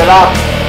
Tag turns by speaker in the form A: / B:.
A: Get up.